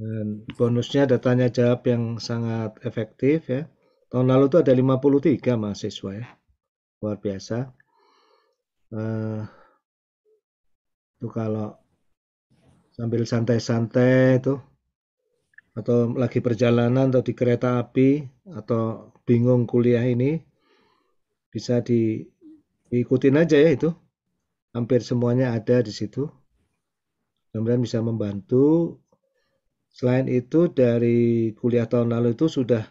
Dan bonusnya ada tanya jawab yang sangat efektif ya. Tahun lalu itu ada 53 mahasiswa ya. Luar biasa. Uh, itu kalau sambil santai-santai itu atau lagi perjalanan atau di kereta api atau bingung kuliah ini bisa di, diikutin aja ya itu. Hampir semuanya ada di situ. Kemudian bisa membantu Selain itu dari kuliah tahun lalu itu sudah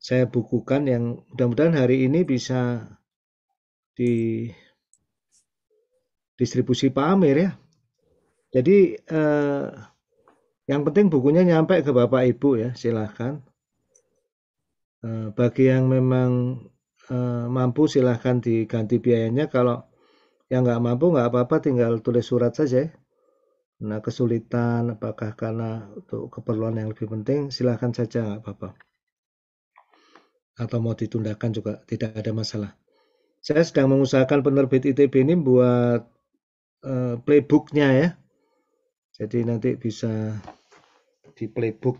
saya bukukan yang mudah-mudahan hari ini bisa di distribusi Pak Amir ya. Jadi eh, yang penting bukunya nyampe ke Bapak Ibu ya, silahkan. Eh, bagi yang memang eh, mampu silahkan diganti biayanya. Kalau yang nggak mampu nggak apa-apa, tinggal tulis surat saja. Nah, kesulitan apakah karena untuk keperluan yang lebih penting, silahkan saja nggak apa-apa. Atau mau ditundakan juga tidak ada masalah. Saya sedang mengusahakan penerbit ITB ini buat uh, playbooknya ya. Jadi nanti bisa di playbook.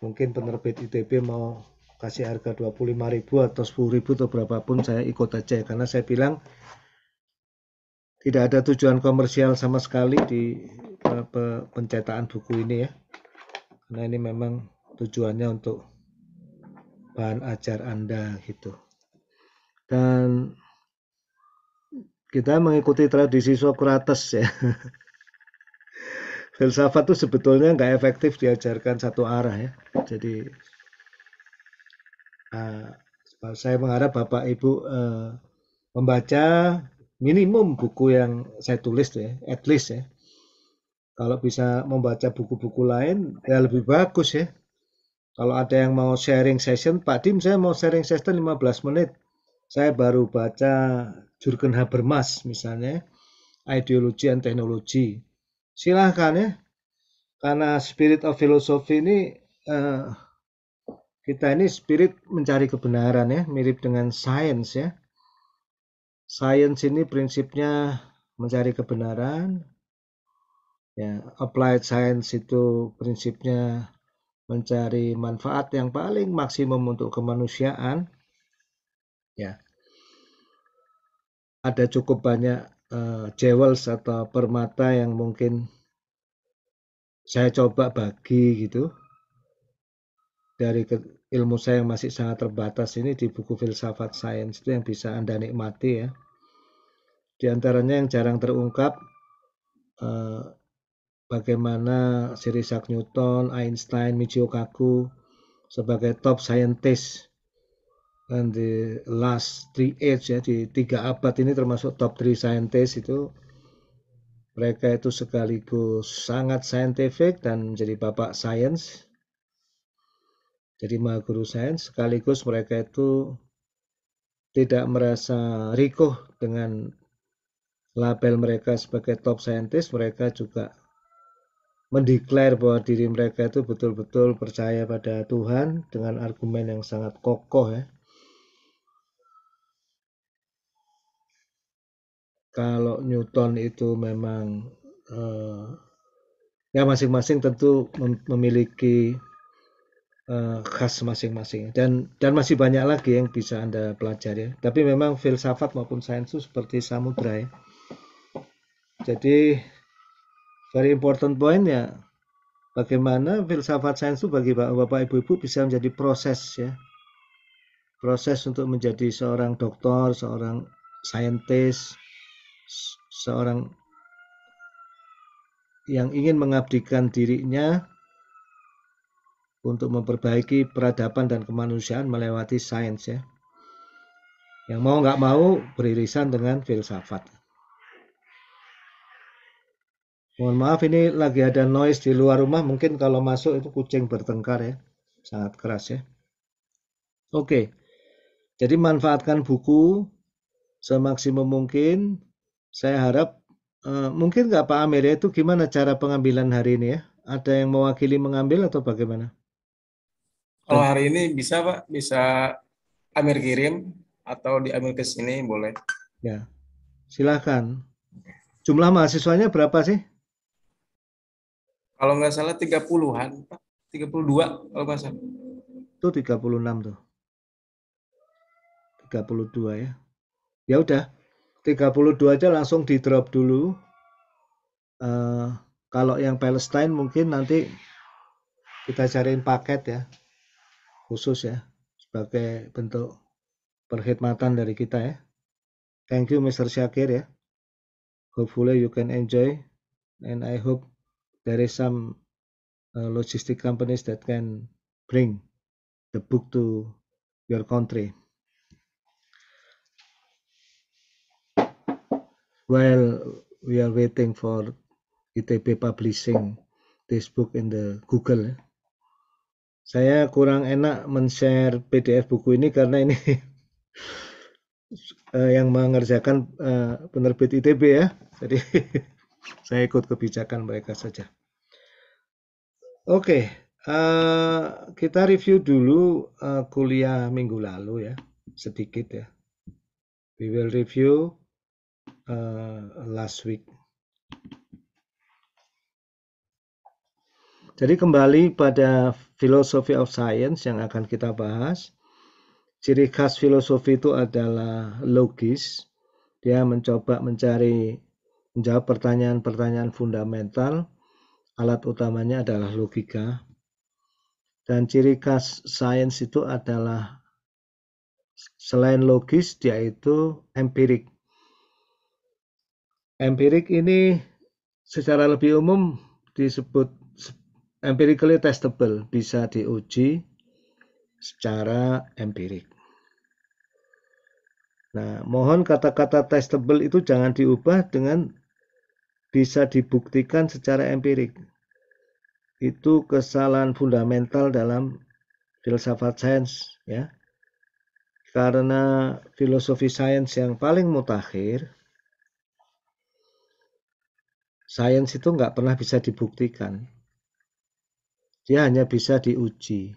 Mungkin penerbit ITB mau kasih harga 25.000 atau 10.000 atau berapapun saya ikut aja karena saya bilang tidak ada tujuan komersial sama sekali di pencetakan buku ini ya. Karena ini memang tujuannya untuk bahan ajar Anda gitu. Dan kita mengikuti tradisi Socrates ya. Filsafat itu sebetulnya nggak efektif diajarkan satu arah ya. Jadi uh, saya mengharap Bapak Ibu uh, membaca minimum buku yang saya tulis ya, at least ya. Kalau bisa membaca buku-buku lain, ya lebih bagus ya. Kalau ada yang mau sharing session, Pak Dim saya mau sharing session 15 menit. Saya baru baca Jurgen Habermas misalnya, Ideology and Technology. Silahkan ya, karena spirit of philosophy ini, uh, kita ini spirit mencari kebenaran ya, mirip dengan science ya. Science ini prinsipnya mencari kebenaran, Ya, applied science itu prinsipnya mencari manfaat yang paling maksimum untuk kemanusiaan. Ya. Ada cukup banyak uh, jewels atau permata yang mungkin saya coba bagi gitu dari ilmu saya yang masih sangat terbatas ini di buku filsafat sains itu yang bisa anda nikmati ya. Di antaranya yang jarang terungkap uh, bagaimana Sir Isaac Newton, Einstein, Michio Kaku sebagai top scientist dan di last three age ya di tiga abad ini termasuk top three scientist itu. Mereka itu sekaligus sangat scientific dan menjadi bapak science jadi maha guru sains sekaligus mereka itu tidak merasa rikuh dengan label mereka sebagai top scientist mereka juga mendeklar bahwa diri mereka itu betul-betul percaya pada Tuhan dengan argumen yang sangat kokoh ya. Kalau Newton itu memang uh, ya masing-masing tentu memiliki uh, khas masing-masing dan dan masih banyak lagi yang bisa anda pelajari. Tapi memang filsafat maupun sains itu seperti samudra ya. Jadi very important point ya bagaimana filsafat sains itu bagi bapak ibu-ibu bisa menjadi proses ya proses untuk menjadi seorang dokter seorang saintis seorang yang ingin mengabdikan dirinya untuk memperbaiki peradaban dan kemanusiaan melewati sains ya yang mau nggak mau beririsan dengan filsafat Mohon maaf ini lagi ada noise di luar rumah. Mungkin kalau masuk itu kucing bertengkar ya. Sangat keras ya. Oke. Jadi manfaatkan buku semaksimum mungkin. Saya harap uh, mungkin nggak Pak Amir ya, itu gimana cara pengambilan hari ini ya? Ada yang mewakili mengambil atau bagaimana? Kalau hari ini bisa Pak, bisa Amir kirim atau di Amir ke sini boleh. Ya, silakan. Jumlah mahasiswanya berapa sih? Kalau nggak salah 30-an, Pak. 32 kalau nggak salah. Itu 36 tuh. 32 ya. Ya udah, 32 aja langsung di drop dulu. Uh, kalau yang Palestine mungkin nanti kita cariin paket ya, khusus ya, sebagai bentuk perkhidmatan dari kita ya. Thank you Mr. Syakir ya. Hopefully you can enjoy and I hope there is some uh, logistic companies that can bring the book to your country. While we are waiting for ITB publishing this book in the Google. Ya. Saya kurang enak men-share PDF buku ini karena ini uh, yang mengerjakan uh, penerbit ITB ya. Jadi saya ikut kebijakan mereka saja. Oke, uh, kita review dulu kuliah minggu lalu ya, sedikit ya. We will review last week. Jadi kembali pada philosophy of science yang akan kita bahas. Ciri khas filosofi itu adalah logis. Dia mencoba mencari menjawab pertanyaan-pertanyaan fundamental. Alat utamanya adalah logika. Dan ciri khas sains itu adalah selain logis dia itu empirik. Empirik ini secara lebih umum disebut empirically testable, bisa diuji secara empirik. Nah, mohon kata-kata testable itu jangan diubah dengan bisa dibuktikan secara empirik. Itu kesalahan fundamental dalam filsafat sains ya. Karena filosofi sains yang paling mutakhir, sains itu nggak pernah bisa dibuktikan. Dia hanya bisa diuji.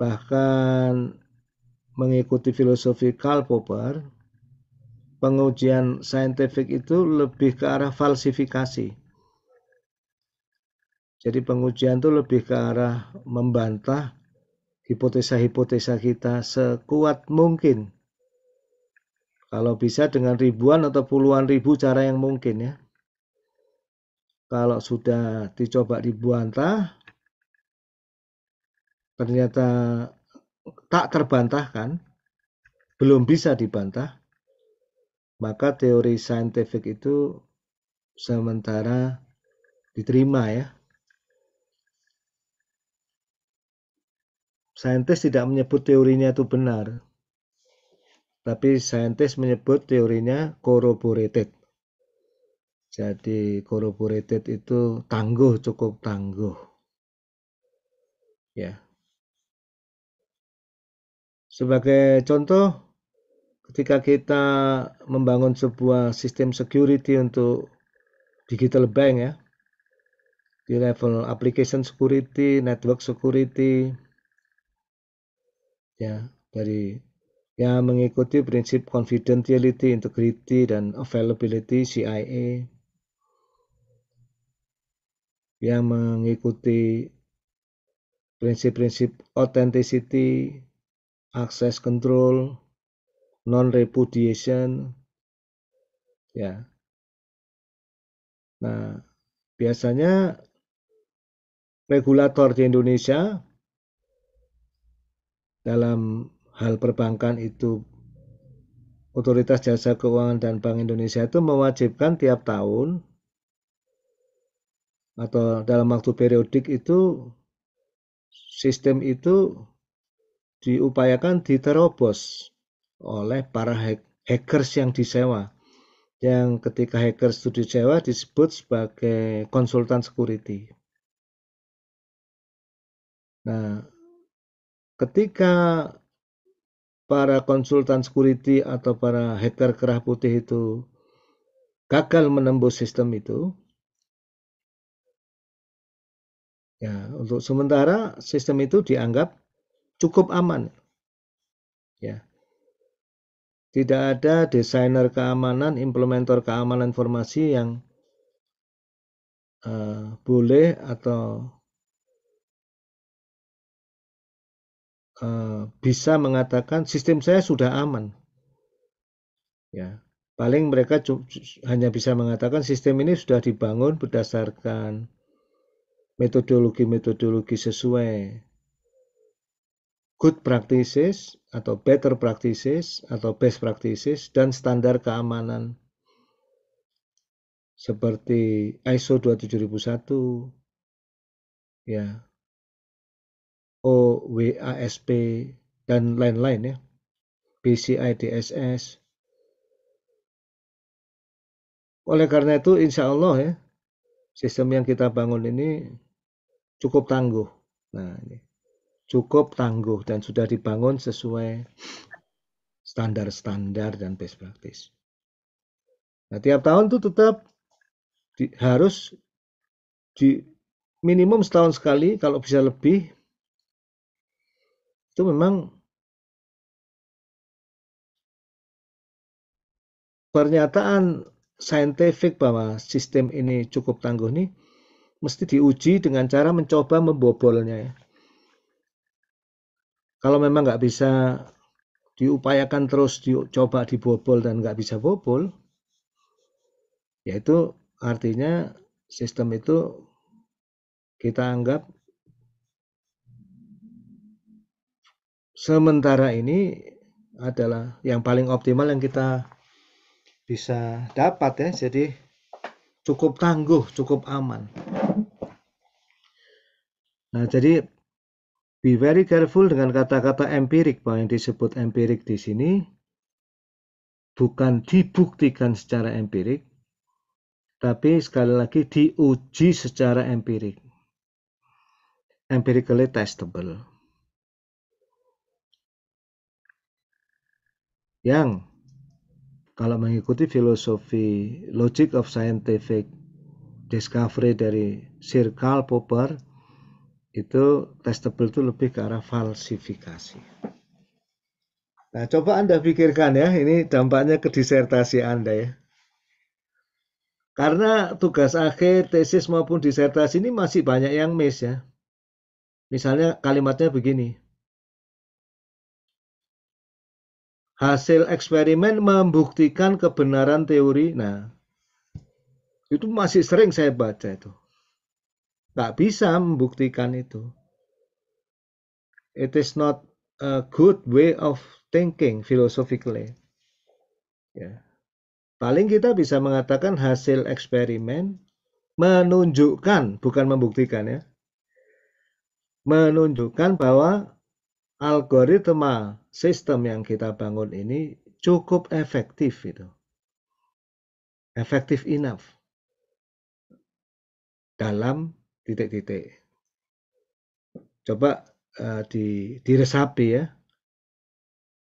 Bahkan mengikuti filosofi Karl Popper, pengujian saintifik itu lebih ke arah falsifikasi. Jadi pengujian itu lebih ke arah membantah hipotesa-hipotesa kita sekuat mungkin. Kalau bisa dengan ribuan atau puluhan ribu cara yang mungkin ya. Kalau sudah dicoba dibantah, ternyata tak terbantahkan, belum bisa dibantah, maka teori saintifik itu sementara diterima ya. Saintis tidak menyebut teorinya itu benar, tapi saintis menyebut teorinya corroborated. Jadi corroborated itu tangguh, cukup tangguh. Ya. Sebagai contoh, ketika kita membangun sebuah sistem security untuk digital bank ya, di level application security, network security, ya dari yang mengikuti prinsip confidentiality, integrity, dan availability CIA yang mengikuti prinsip-prinsip authenticity, access control, non-repudiation, ya. Nah, biasanya regulator di Indonesia dalam hal perbankan itu Otoritas Jasa Keuangan dan Bank Indonesia itu mewajibkan tiap tahun atau dalam waktu periodik itu sistem itu diupayakan diterobos oleh para hackers yang disewa yang ketika hackers itu disewa disebut sebagai konsultan security. Nah, ketika para konsultan security atau para hacker kerah putih itu gagal menembus sistem itu, Ya, untuk sementara sistem itu dianggap cukup aman. Ya. Tidak ada desainer keamanan, implementer keamanan informasi yang uh, boleh atau uh, bisa mengatakan sistem saya sudah aman. Ya, paling mereka hanya bisa mengatakan sistem ini sudah dibangun berdasarkan metodologi-metodologi sesuai. Good practices atau better practices atau best practices dan standar keamanan. Seperti ISO 27001 ya. OWASP dan lain-lain ya. PCI DSS oleh karena itu insya Allah ya sistem yang kita bangun ini cukup tangguh. Nah ini. Cukup tangguh dan sudah dibangun sesuai standar-standar dan best practice. Nah tiap tahun itu tetap di, harus di minimum setahun sekali kalau bisa lebih. Itu memang pernyataan saintifik bahwa sistem ini cukup tangguh nih mesti diuji dengan cara mencoba membobolnya ya. Kalau memang nggak bisa diupayakan terus dicoba dibobol dan nggak bisa bobol, yaitu Artinya sistem itu kita anggap sementara ini adalah yang paling optimal yang kita bisa dapat ya. Jadi cukup tangguh, cukup aman. Nah, jadi be very careful dengan kata-kata empirik bahwa yang disebut empirik di sini bukan dibuktikan secara empirik, tapi sekali lagi diuji secara empirik. Empirically testable. Yang kalau mengikuti filosofi logic of scientific discovery dari Sir Karl Popper itu testable itu lebih ke arah falsifikasi. Nah, coba Anda pikirkan ya, ini dampaknya ke disertasi Anda ya. Karena tugas akhir, tesis maupun disertasi ini masih banyak yang miss ya. Misalnya kalimatnya begini. Hasil eksperimen membuktikan kebenaran teori. Nah, itu masih sering saya baca itu. Nggak bisa membuktikan itu. It is not a good way of thinking philosophically. Ya. Paling kita bisa mengatakan hasil eksperimen menunjukkan, bukan membuktikan ya, menunjukkan bahwa algoritma sistem yang kita bangun ini cukup efektif itu. Efektif enough dalam titik-titik. Coba uh, di diresapi ya.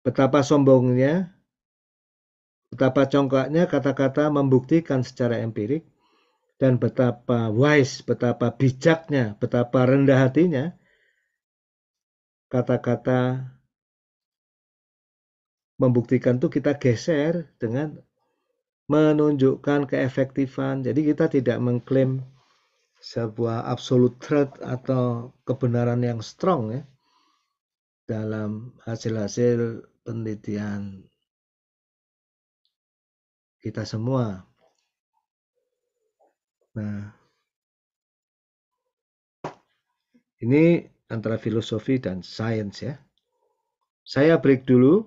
Betapa sombongnya Betapa congkaknya kata-kata membuktikan secara empirik dan betapa wise, betapa bijaknya, betapa rendah hatinya kata-kata membuktikan itu kita geser dengan menunjukkan keefektifan. Jadi kita tidak mengklaim sebuah absolute truth atau kebenaran yang strong ya dalam hasil-hasil penelitian kita semua. Nah, ini antara filosofi dan sains ya. Saya break dulu.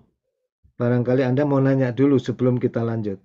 Barangkali Anda mau nanya dulu sebelum kita lanjut.